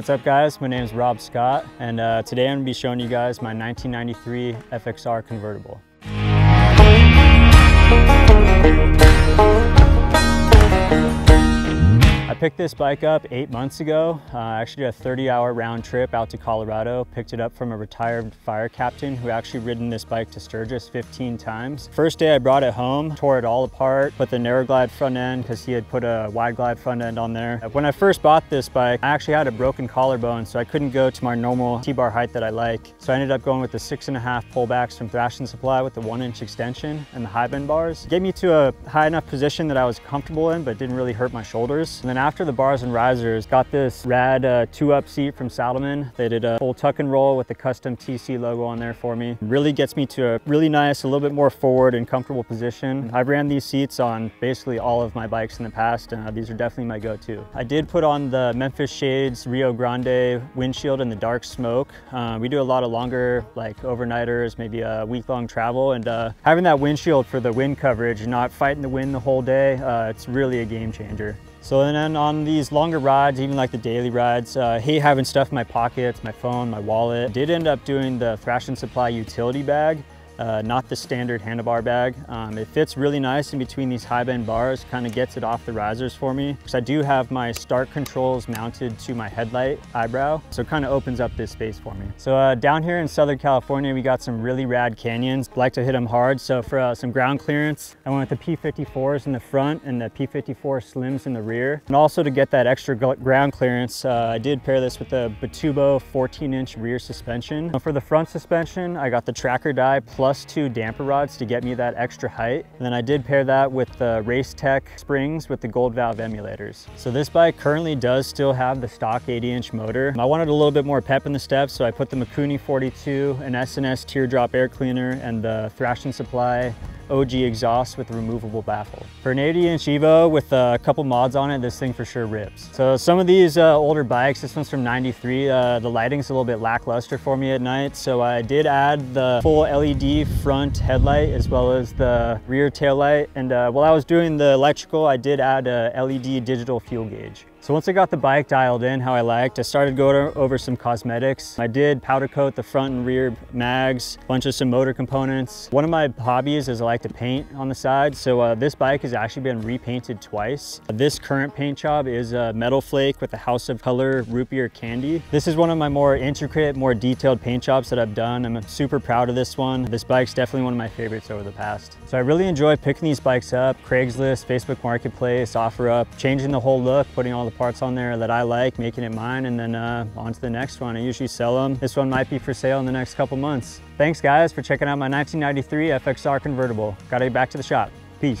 what's up guys? My name is Rob Scott and uh, today I'm going to be showing you guys my 1993 FXR convertible. Picked this bike up eight months ago. Uh, I actually did a 30 hour round trip out to Colorado, picked it up from a retired fire captain who actually ridden this bike to Sturgis 15 times. First day I brought it home, tore it all apart, put the narrow glide front end because he had put a wide glide front end on there. When I first bought this bike, I actually had a broken collarbone, so I couldn't go to my normal T-bar height that I like. So I ended up going with the six and a half pullbacks from Thrashin Supply with the one inch extension and the high bend bars. It gave me to a high enough position that I was comfortable in, but didn't really hurt my shoulders. And then after the bars and risers, got this rad uh, two-up seat from Saddlemen. They did a full tuck and roll with the custom TC logo on there for me. Really gets me to a really nice, a little bit more forward and comfortable position. I've ran these seats on basically all of my bikes in the past, and uh, these are definitely my go-to. I did put on the Memphis Shades Rio Grande windshield in the dark smoke. Uh, we do a lot of longer, like overnighters, maybe a week-long travel, and uh, having that windshield for the wind coverage, not fighting the wind the whole day, uh, it's really a game changer. So and then on these longer rides, even like the daily rides, uh, I hate having stuff in my pockets, my phone, my wallet. Did end up doing the Thrashin Supply utility bag uh, not the standard handlebar bag. Um, it fits really nice in between these high bend bars, kind of gets it off the risers for me. Because I do have my start controls mounted to my headlight eyebrow, so it kind of opens up this space for me. So uh, down here in Southern California, we got some really rad canyons. Like to hit them hard, so for uh, some ground clearance, I went with the P54s in the front and the P54 Slims in the rear. And also to get that extra ground clearance, uh, I did pair this with the Batubo 14 inch rear suspension. For the front suspension, I got the Tracker Die plus plus two damper rods to get me that extra height. And then I did pair that with the Race Tech springs with the gold valve emulators. So this bike currently does still have the stock 80 inch motor. I wanted a little bit more pep in the steps, so I put the Mikuni 42, an S&S teardrop air cleaner, and the Thrashin Supply OG exhaust with removable baffle. For an 80 inch Evo with a couple mods on it, this thing for sure rips. So some of these uh, older bikes, this one's from 93, uh, the lighting's a little bit lackluster for me at night. So I did add the full LED front headlight as well as the rear tail light. And uh, while I was doing the electrical, I did add a LED digital fuel gauge. So once I got the bike dialed in how I liked, I started going over some cosmetics. I did powder coat the front and rear mags, a bunch of some motor components. One of my hobbies is I like to paint on the side. So uh, this bike has actually been repainted twice. This current paint job is a metal flake with a House of Kolor beer candy. This is one of my more intricate, more detailed paint jobs that I've done. I'm super proud of this one. This bike's definitely one of my favorites over the past. So I really enjoy picking these bikes up, Craigslist, Facebook Marketplace, OfferUp, changing the whole look, putting all the parts on there that I like, making it mine, and then uh, on to the next one. I usually sell them. This one might be for sale in the next couple months. Thanks guys for checking out my 1993 FXR convertible. Gotta get back to the shop. Peace.